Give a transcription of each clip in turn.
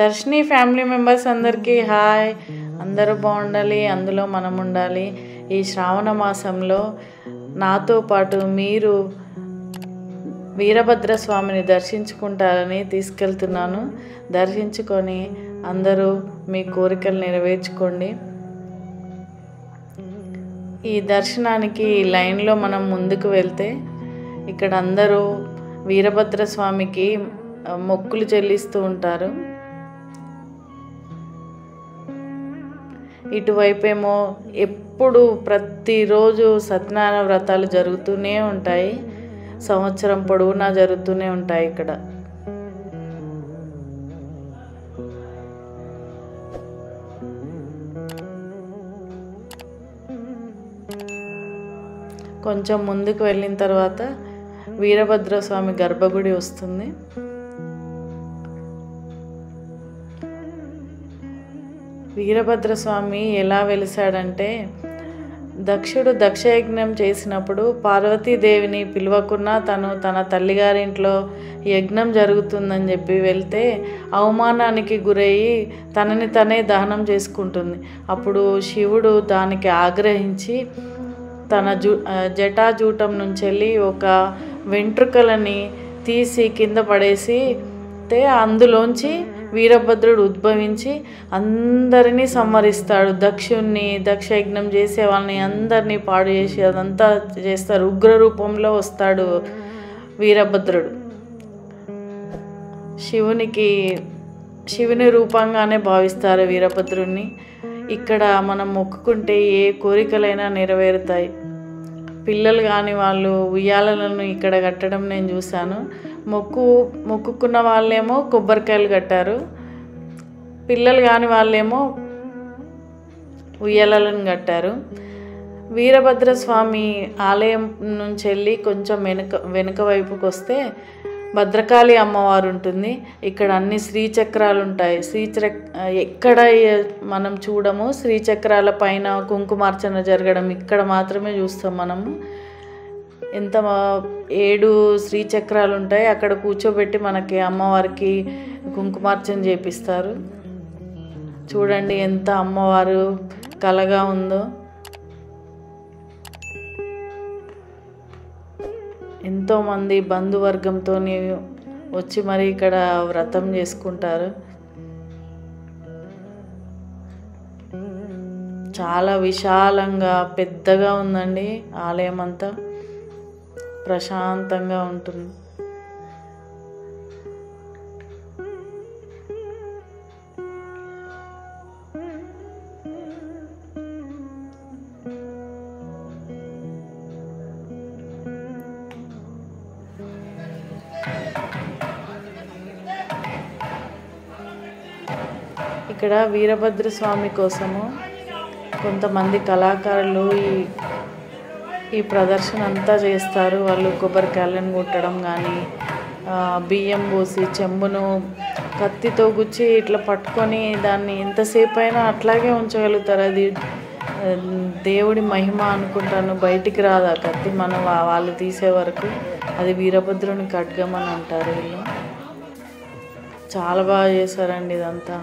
దర్శిని family members అందరికీ hi. అందరూ బాగుండాలి అందులో మనం ఉండాలి. ఈ శ్రావణ మాసంలో నాతో పాటు మీరు వీరభద్ర స్వామిని దర్శించుకుంటారని తీసుకెళ్తున్నాను. దర్శించుకొని అందరూ మీ కోరికలు నెరవేర్చుకోండి. ఈ దర్శనానికి లైన్లో మనం ముందుకు వెళ్తే ఇక్కడ అందరూ వీరభద్ర స్వామికి మొక్కులు చెల్లిస్తూ ఉంటారు. ఇటువైపేమో ఎప్పుడు ప్రతిరోజు సత్యనారాయణ వ్రతాలు జరుగుతూనే ఉంటాయి. సంవత్సరం పొడవునా జరుగుతూనే ఉంటాయి ఇక్కడ. కొంచెం ముందుకు వెళ్ళిన తర్వాత వీరభద్ర స్వామి గర్భగుడి వస్తుంది. వీరభద్రస్వామి ఎలా వెలిశాడంటే దక్షుడు దక్షయజ్ఞం చేసినప్పుడు పార్వతీదేవిని పిలవకున్నా తను తన తల్లిగారింట్లో యజ్ఞం జరుగుతుందని చెప్పి వెళ్తే అవమానానికి గురయ్యి తనని తనే దహనం చేసుకుంటుంది. అప్పుడు శివుడు దానికి ఆగ్రహించి తన జూ జటాజూటం నుంచి వెళ్ళి ఒక వెంట్రుకలని తీసి కింద పడేసి అందులోంచి వీరభద్రుడు ఉద్భవించి అందరినీ సంహరిస్తాడు. దక్షుణ్ణి దక్షయజ్ఞం చేసే వాళ్ళని అందరినీ పాడు చేసి అదంతా చేస్తారు. ఉగ్ర రూపంలో వస్తాడు వీరభద్రుడు. శివునికి శివుని రూపంగానే భావిస్తారు వీరభద్రుణ్ణి. ఇక్కడ మనం మొక్కుకుంటే ఏ కోరికలైనా నెరవేరుతాయి. పిల్లలు కాని వాళ్ళు ఉయ్యాలలను ఇక్కడ కట్టడం నేను చూశాను. మొక్కు మొక్కుకున్న వాళ్ళేమో కొబ్బరికాయలు కట్టారు. పిల్లలు కాని వాళ్ళేమో ఉయ్యాలను కట్టారు. వీరభద్ర స్వామి ఆలయం నుంచి వెళ్ళి కొంచెం వెనుక వెనుక వైపుకి వస్తే భద్రకాళి అమ్మవారు ఉంటుంది. ఇక్కడ అన్ని శ్రీచక్రాలు ఉంటాయి. శ్రీచక్ర ఎక్కడ మనం చూడము శ్రీచక్రాల పైన కుంకుమార్చన జరగడం ఇక్కడ మాత్రమే చూస్తాం మనము. ఎంత ఏడు శ్రీచక్రాలు ఉంటాయి అక్కడ కూర్చోబెట్టి మనకి అమ్మవారికి కుంకుమార్చన చేపిస్తారు. చూడండి ఎంత అమ్మవారు కలగా ఉందో. ఎంతోమంది బంధువర్గంతో వచ్చి మరి ఇక్కడ వ్రతం చేసుకుంటారు. చాలా విశాలంగా పెద్దగా ఉందండి ఆలయం అంతా ప్రశాంతంగా ఉంటుంది. ఇక్కడ వీరభద్ర స్వామి కోసము కొంతమంది కళాకారులు ఈ ఈ ప్రదర్శన అంతా చేస్తారు. వాళ్ళు కొబ్బరికాయలను కుట్టడం కానీ బియ్యం పోసి చెంబును కత్తితో గుచ్చి ఇట్లా పట్టుకొని దాన్ని ఎంతసేపు అయినా అట్లాగే ఉంచగలుగుతారు. అది దేవుడి మహిమ అనుకుంటాను. బయటికి రాదు ఆ కత్తి. మనం వాళ్ళు తీసే వరకు అది వీరభద్రుని ఖడ్గం అని అంటారు వీళ్ళు. చాలా బాగా చేశారండి ఇదంతా.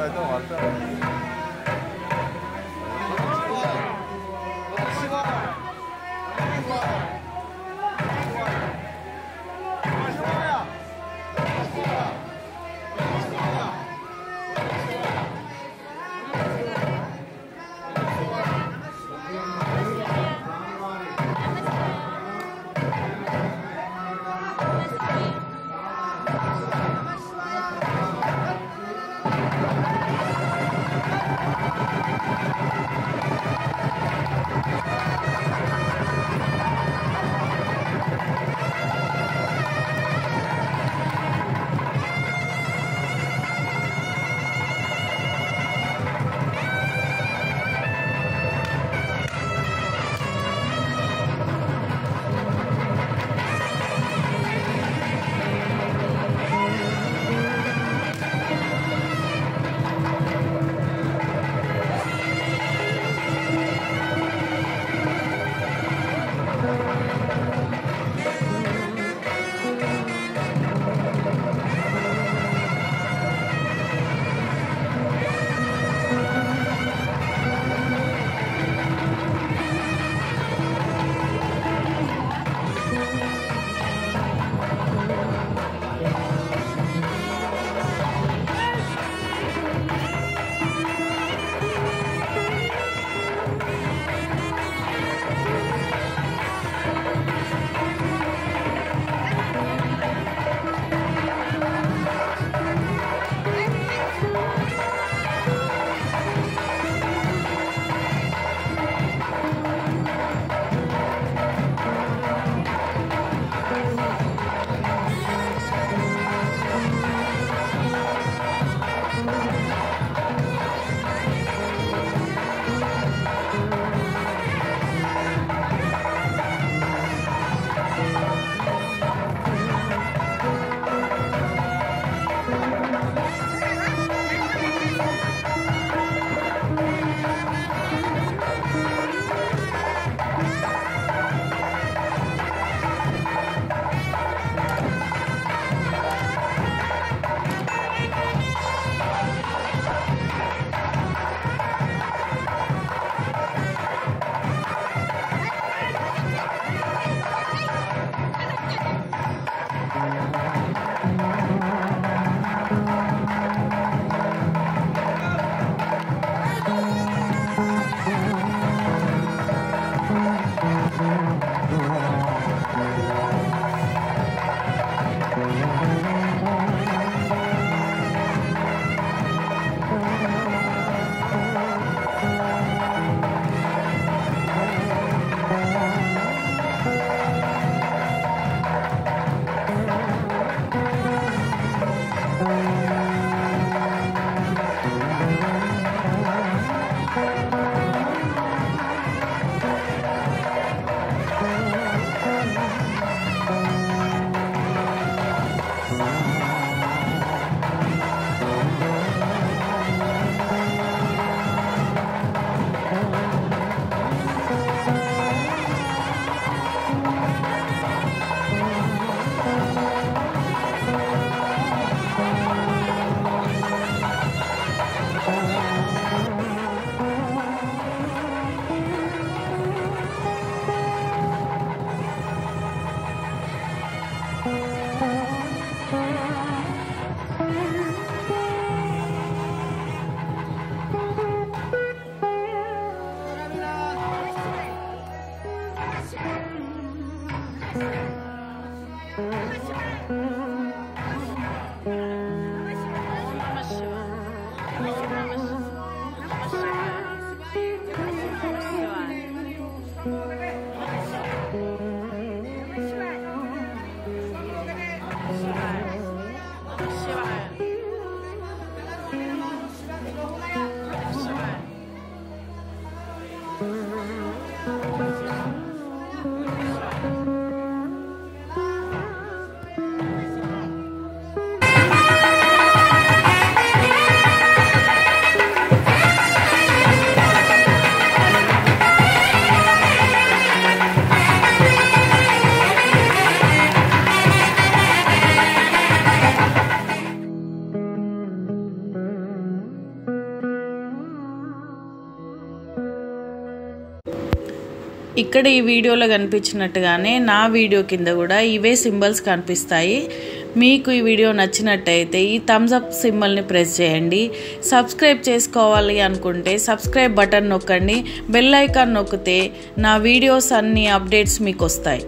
在动啊，在。ఇక్కడ ఈ వీడియోలో కనిపించినట్టుగానే నా వీడియో కింద కూడా ఇవే సింబల్స్ కనిపిస్తాయి. మీకు ఈ వీడియో నచ్చినట్టయితే ఈ థమ్స్ అప్ సింబల్ని ప్రెస్ చేయండి. సబ్స్క్రైబ్ చేసుకోవాలి అనుకుంటే సబ్స్క్రైబ్ బటన్ నొక్కండి. బెల్ ఐకాన్ నొక్కితే నా వీడియోస్ అన్ని అప్డేట్స్ మీకు వస్తాయి.